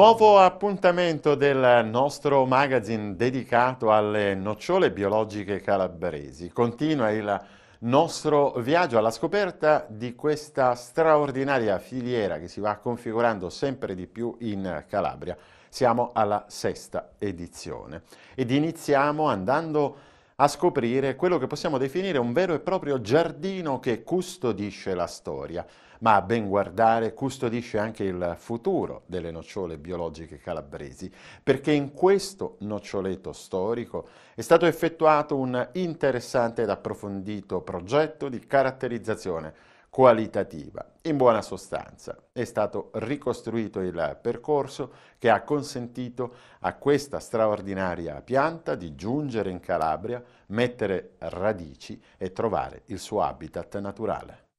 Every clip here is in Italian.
Nuovo appuntamento del nostro magazine dedicato alle nocciole biologiche calabresi. Continua il nostro viaggio alla scoperta di questa straordinaria filiera che si va configurando sempre di più in Calabria. Siamo alla sesta edizione ed iniziamo andando a scoprire quello che possiamo definire un vero e proprio giardino che custodisce la storia ma a ben guardare custodisce anche il futuro delle nocciole biologiche calabresi, perché in questo noccioleto storico è stato effettuato un interessante ed approfondito progetto di caratterizzazione qualitativa. In buona sostanza è stato ricostruito il percorso che ha consentito a questa straordinaria pianta di giungere in Calabria, mettere radici e trovare il suo habitat naturale.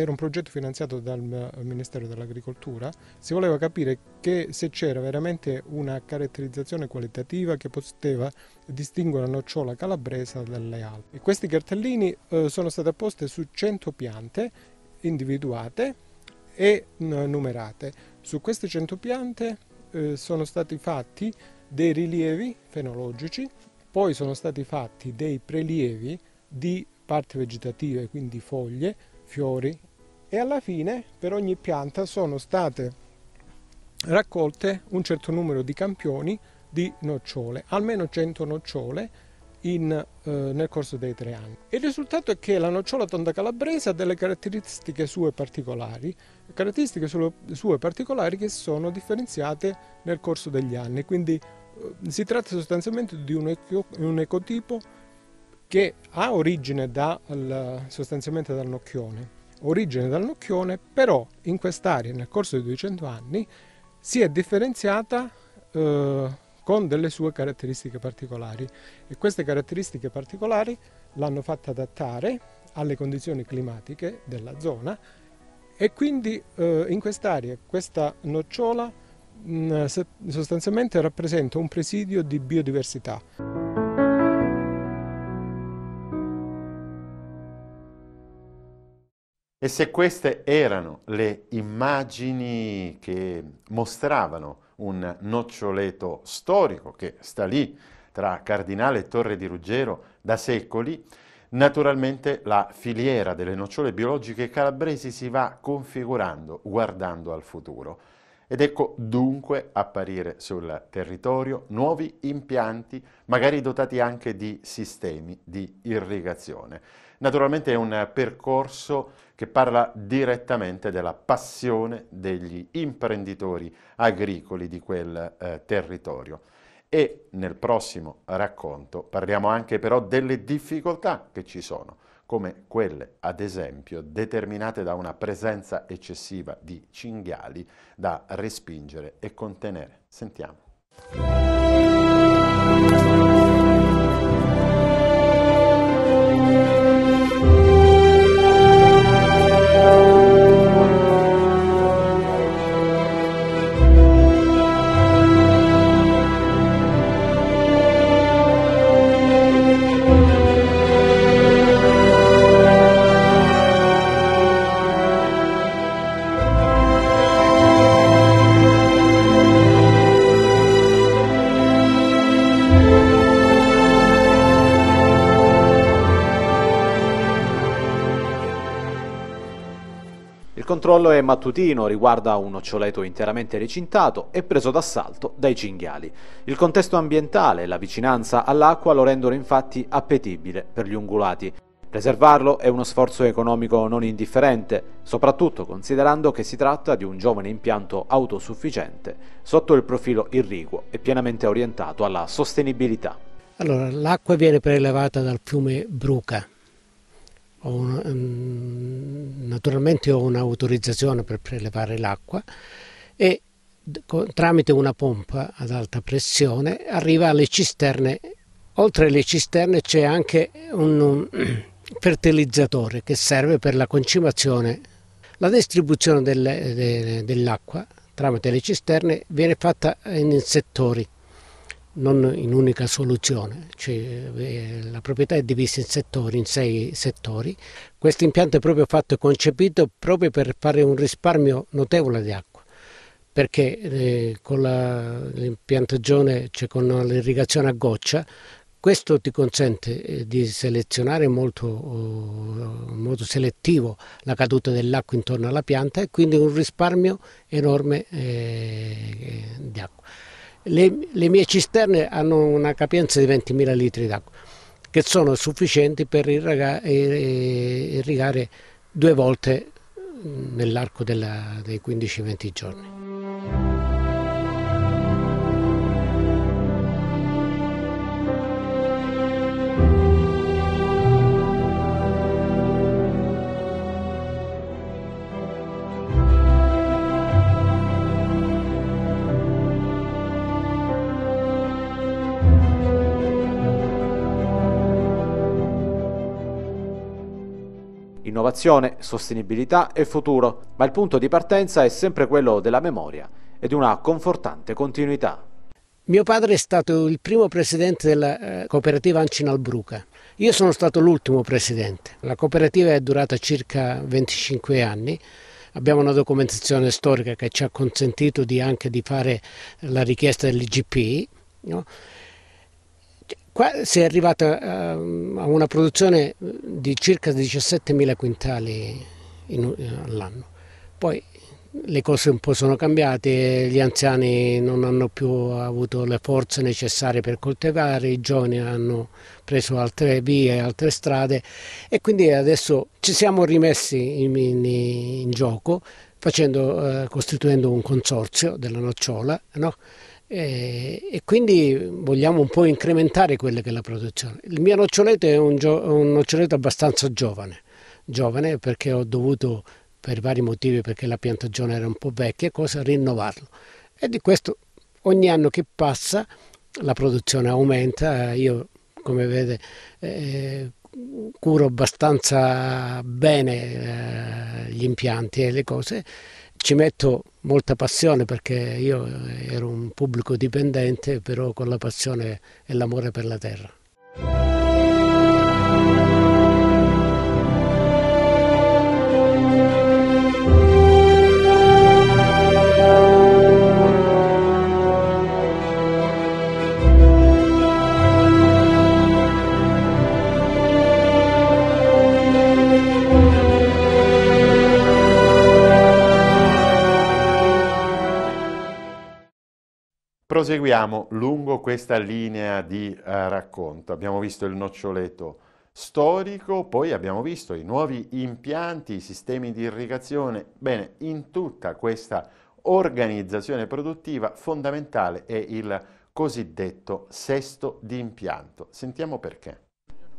Era un progetto finanziato dal Ministero dell'Agricoltura, si voleva capire che se c'era veramente una caratterizzazione qualitativa che poteva distinguere la nocciola calabresa dalle altre. Questi cartellini eh, sono stati apposti su 100 piante individuate e numerate. Su queste 100 piante eh, sono stati fatti dei rilievi fenologici, poi sono stati fatti dei prelievi di parti vegetative, quindi foglie, fiori e alla fine per ogni pianta sono state raccolte un certo numero di campioni di nocciole, almeno 100 nocciole in, eh, nel corso dei tre anni. Il risultato è che la nocciola tonda calabrese ha delle caratteristiche sue particolari, caratteristiche sue particolari che sono differenziate nel corso degli anni, quindi eh, si tratta sostanzialmente di un, eco, un ecotipo che ha origine da, sostanzialmente dal nocchione origine dal nocchione, però in quest'area nel corso dei 200 anni si è differenziata eh, con delle sue caratteristiche particolari e queste caratteristiche particolari l'hanno fatta adattare alle condizioni climatiche della zona e quindi eh, in quest'area questa nocciola mh, sostanzialmente rappresenta un presidio di biodiversità. E se queste erano le immagini che mostravano un noccioleto storico che sta lì tra Cardinale e Torre di Ruggero da secoli, naturalmente la filiera delle nocciole biologiche calabresi si va configurando guardando al futuro. Ed ecco dunque apparire sul territorio nuovi impianti, magari dotati anche di sistemi di irrigazione. Naturalmente è un percorso che parla direttamente della passione degli imprenditori agricoli di quel eh, territorio. E nel prossimo racconto parliamo anche però delle difficoltà che ci sono, come quelle ad esempio determinate da una presenza eccessiva di cinghiali da respingere e contenere. Sentiamo. Controllo è mattutino, riguarda un noccioleto interamente recintato e preso d'assalto dai cinghiali. Il contesto ambientale e la vicinanza all'acqua lo rendono infatti appetibile per gli ungulati. Preservarlo è uno sforzo economico non indifferente, soprattutto considerando che si tratta di un giovane impianto autosufficiente sotto il profilo irriguo e pienamente orientato alla sostenibilità. Allora, l'acqua viene prelevata dal fiume Bruca ho un, mm, naturalmente ho un'autorizzazione per prelevare l'acqua e tramite una pompa ad alta pressione arriva alle cisterne. Oltre alle cisterne c'è anche un fertilizzatore che serve per la concimazione. La distribuzione dell'acqua tramite le cisterne viene fatta in settori non in unica soluzione, cioè, eh, la proprietà è divisa in settori, in sei settori. Questo impianto è proprio fatto e concepito proprio per fare un risparmio notevole di acqua, perché eh, con l'impiantagione, cioè con l'irrigazione a goccia, questo ti consente eh, di selezionare molto, in modo selettivo la caduta dell'acqua intorno alla pianta e quindi un risparmio enorme eh, di acqua. Le, le, mie cisterne hanno una capienza di 20.000 litri d'acqua, che sono sufficienti per irrigare, irrigare due volte nell'arco dei 15-20 giorni. Innovazione, sostenibilità e futuro, ma il punto di partenza è sempre quello della memoria e di una confortante continuità. Mio padre è stato il primo presidente della eh, cooperativa Ancinal Bruca. Io sono stato l'ultimo presidente. La cooperativa è durata circa 25 anni. Abbiamo una documentazione storica che ci ha consentito di anche di fare la richiesta dell'IGP. No? Qua si è arrivata a una produzione di circa 17.000 quintali all'anno. Poi le cose un po' sono cambiate, gli anziani non hanno più avuto le forze necessarie per coltivare, i giovani hanno preso altre vie, altre strade e quindi adesso ci siamo rimessi in, in, in gioco facendo, eh, costituendo un consorzio della nocciola no? E, e, quindi vogliamo un po' incrementare quella che è la produzione. Il mio noccioletto è un, un noccioletto abbastanza giovane, giovane perché ho dovuto per vari motivi, perché la piantagione era un po' vecchia, cosa rinnovarlo. E di questo ogni anno che passa la produzione aumenta, io come vede eh, curo abbastanza bene eh, gli impianti e le cose, ci metto molta passione perché io ero un pubblico dipendente, però con la passione e l'amore per la terra. Proseguiamo lungo questa linea di uh, racconto. Abbiamo visto il noccioleto storico, poi abbiamo visto i nuovi impianti, i sistemi di irrigazione. Bene, in tutta questa organizzazione produttiva fondamentale è il cosiddetto sesto di impianto. Sentiamo perché.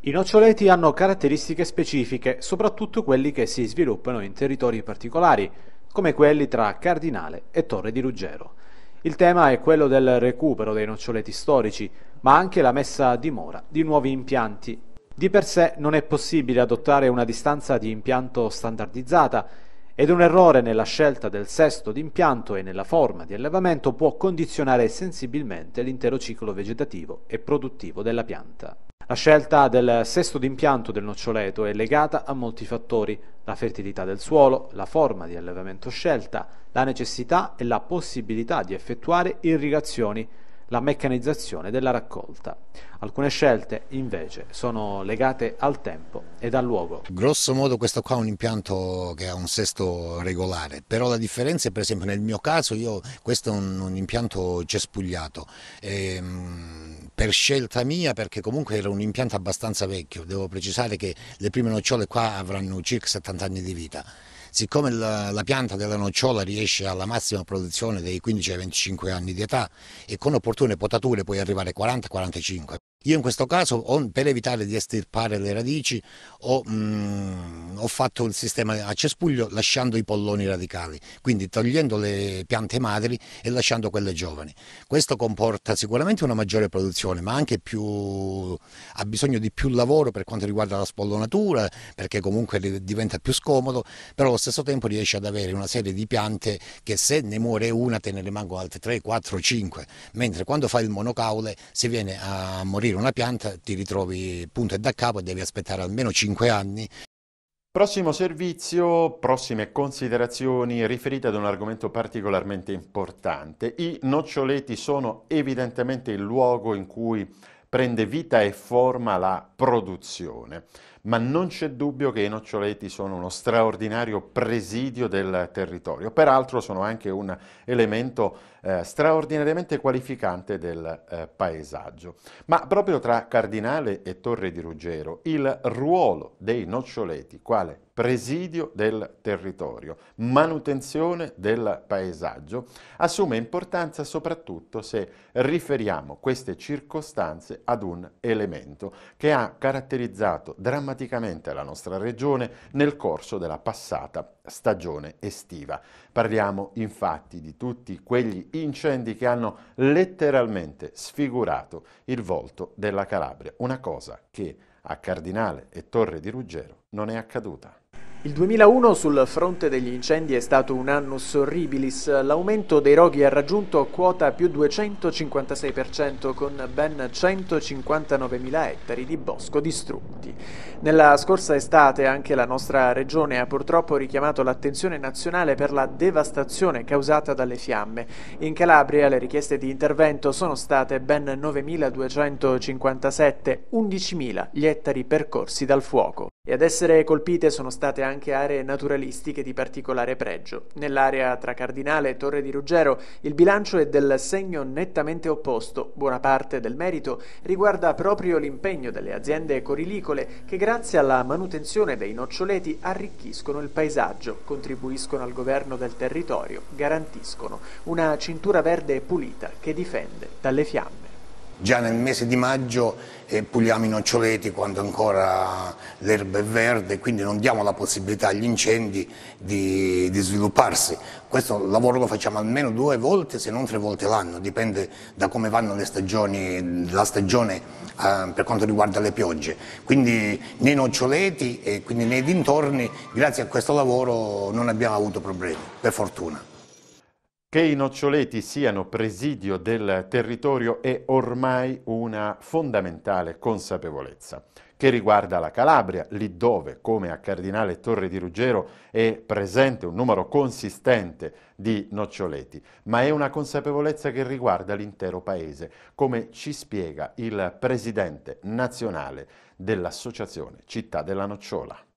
I noccioleti hanno caratteristiche specifiche, soprattutto quelli che si sviluppano in territori particolari, come quelli tra Cardinale e Torre di Ruggero. Il tema è quello del recupero dei noccioleti storici, ma anche la messa a dimora di nuovi impianti. Di per sé non è possibile adottare una distanza di impianto standardizzata ed un errore nella scelta del sesto d'impianto e nella forma di allevamento può condizionare sensibilmente l'intero ciclo vegetativo e produttivo della pianta. La scelta del sesto d'impianto del noccioleto è legata a molti fattori, la fertilità del suolo, la forma di allevamento scelta, la necessità e la possibilità di effettuare irrigazioni la meccanizzazione della raccolta. Alcune scelte invece sono legate al tempo ed al luogo. Grosso modo questo qua è un impianto che ha un sesto regolare, però la differenza è per esempio nel mio caso io, questo è un, un impianto cespugliato. Ehm, per scelta mia perché comunque era un impianto abbastanza vecchio, devo precisare che le prime nocciole qua avranno circa 70 anni di vita siccome la, la, pianta della nocciola riesce alla massima produzione dei 15 ai 25 anni di età e con opportune potature puoi arrivare ai 40-45. Io in questo caso, per evitare di estirpare le radici, ho, mm, ho, fatto il sistema a cespuglio lasciando i polloni radicali, quindi togliendo le piante madri e lasciando quelle giovani. Questo comporta sicuramente una maggiore produzione, ma anche più, ha bisogno di più lavoro per quanto riguarda la spollonatura, perché comunque diventa più scomodo, però allo stesso tempo riesce ad avere una serie di piante che se ne muore una te ne rimangono altre 3, 4, 5, mentre quando fai il monocaule si viene a morire aprire una pianta ti ritrovi punto e da capo e devi aspettare almeno 5 anni. Prossimo servizio, prossime considerazioni riferite ad un argomento particolarmente importante. I noccioleti sono evidentemente il luogo in cui prende vita e forma la produzione ma non c'è dubbio che i noccioleti sono uno straordinario presidio del territorio. Peraltro sono anche un elemento eh, straordinariamente qualificante del eh, paesaggio. Ma proprio tra Cardinale e Torre di Ruggero il ruolo dei noccioleti, quale presidio del territorio, manutenzione del paesaggio, assume importanza soprattutto se riferiamo queste circostanze ad un elemento che ha caratterizzato drammaticamente la nostra regione nel corso della passata stagione estiva. Parliamo infatti di tutti quegli incendi che hanno letteralmente sfigurato il volto della Calabria, una cosa che a Cardinale e Torre di Ruggero non è accaduta. Il 2001 sul fronte degli incendi è stato un annus horribilis, l'aumento dei roghi ha raggiunto quota più 256% con ben 159.000 ettari di bosco distrutti. Nella scorsa estate anche la nostra regione ha purtroppo richiamato l'attenzione nazionale per la devastazione causata dalle fiamme. In Calabria le richieste di intervento sono state ben 9.257, 11.000 gli ettari percorsi dal fuoco. E ad essere colpite sono state anche aree naturalistiche di particolare pregio. Nell'area tra Cardinale e Torre di Ruggero il bilancio è del segno nettamente opposto. Buona parte del merito riguarda proprio l'impegno delle aziende corilicole che grazie alla manutenzione dei noccioleti arricchiscono il paesaggio, contribuiscono al governo del territorio, garantiscono una cintura verde pulita che difende dalle fiamme. Già nel mese di maggio eh, puliamo i noccioleti quando ancora l'erba è verde, quindi non diamo la possibilità agli incendi di, di, svilupparsi. Questo lavoro lo facciamo almeno due volte, se non tre volte l'anno, dipende da come vanno le stagioni, la stagione eh, per quanto riguarda le piogge. Quindi nei noccioleti e quindi nei dintorni, grazie a questo lavoro non abbiamo avuto problemi, per fortuna. Che i noccioleti siano presidio del territorio è ormai una fondamentale consapevolezza che riguarda la Calabria, lì dove, come a Cardinale Torre di Ruggero, è presente un numero consistente di noccioleti, ma è una consapevolezza che riguarda l'intero paese, come ci spiega il presidente nazionale dell'Associazione Città della Nocciola.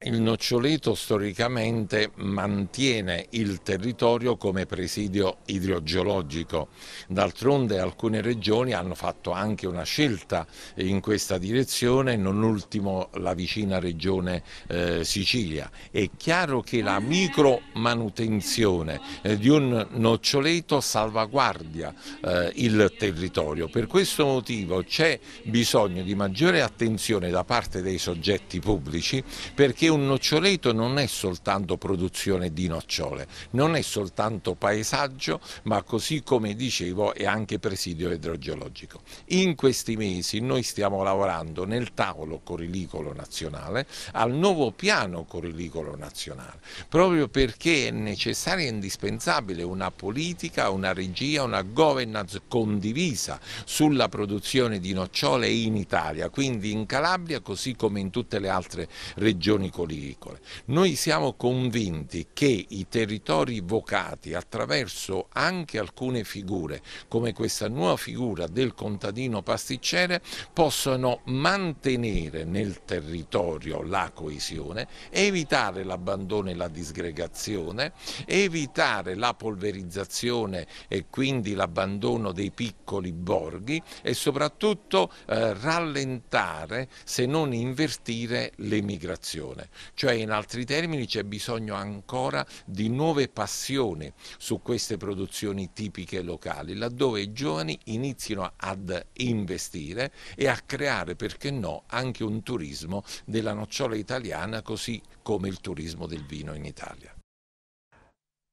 Il noccioleto storicamente mantiene il territorio come presidio idrogeologico, d'altronde alcune regioni hanno fatto anche una scelta in questa direzione, non ultimo la vicina regione eh, Sicilia. È chiaro che la micromanutenzione eh, di un noccioleto salvaguardia eh, il territorio, per questo motivo c'è bisogno di maggiore attenzione da parte dei soggetti pubblici perché un noccioleto non è soltanto produzione di nocciole, non è soltanto paesaggio, ma così come dicevo è anche presidio idrogeologico. In questi mesi noi stiamo lavorando nel tavolo corilicolo nazionale al nuovo piano corilicolo nazionale, proprio perché è necessaria e indispensabile una politica, una regia, una governance condivisa sulla produzione di nocciole in Italia, quindi in Calabria così come in tutte le altre regioni agricole. Noi siamo convinti che i territori vocati attraverso anche alcune figure, come questa nuova figura del contadino pasticcere, possano mantenere nel territorio la coesione, evitare l'abbandono e la disgregazione, evitare la polverizzazione e quindi l'abbandono dei piccoli borghi e soprattutto eh, rallentare, se non invertire, l'emigrazione. Cioè in altri termini c'è bisogno ancora di nuove passioni su queste produzioni tipiche locali, laddove i giovani inizino ad investire e a creare, perché no, anche un turismo della nocciola italiana così come il turismo del vino in Italia.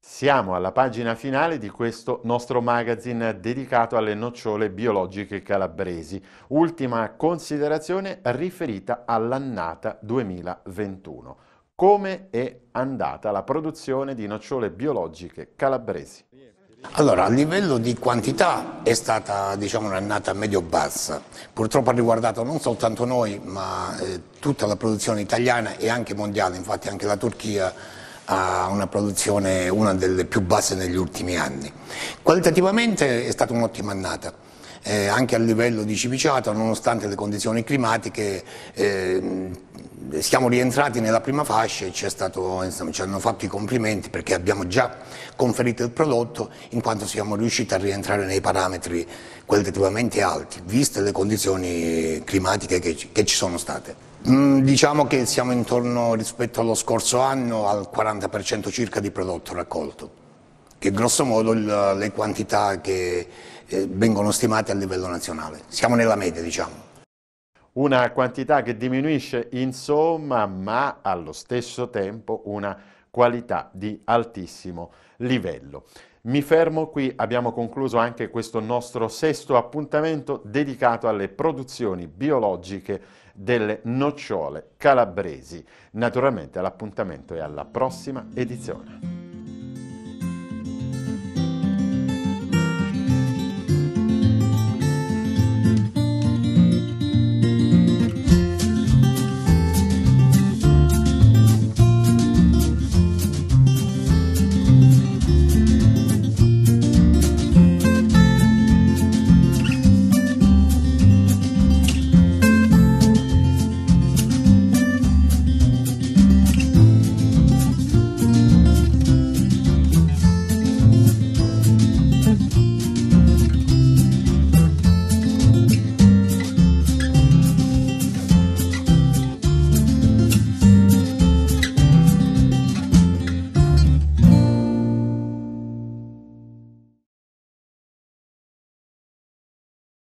Siamo alla pagina finale di questo nostro magazine dedicato alle nocciole biologiche calabresi. Ultima considerazione riferita all'annata 2021. Come è andata la produzione di nocciole biologiche calabresi? Allora, a livello di quantità è stata diciamo, un'annata medio-bassa. Purtroppo ha riguardato non soltanto noi, ma eh, tutta la produzione italiana e anche mondiale. Infatti anche la Turchia ha una produzione una delle più basse negli ultimi anni. Qualitativamente è stata un'ottima annata. Eh, anche a livello di cipiciato, nonostante le condizioni climatiche, eh, siamo rientrati nella prima fascia e ci, stato, insomma, ci, hanno fatto i complimenti perché abbiamo già conferito il prodotto in quanto siamo riusciti a rientrare nei parametri qualitativamente alti, viste le condizioni climatiche che, che ci sono state. Mm, diciamo che siamo intorno rispetto allo scorso anno al 40% circa di prodotto raccolto, che grosso modo le quantità che eh, vengono stimate a livello nazionale. Siamo nella media, diciamo. Una quantità che diminuisce insomma, ma allo stesso tempo una qualità di altissimo livello. Mi fermo qui, abbiamo concluso anche questo nostro sesto appuntamento dedicato alle produzioni biologiche delle nocciole calabresi. Naturalmente l'appuntamento è alla prossima edizione.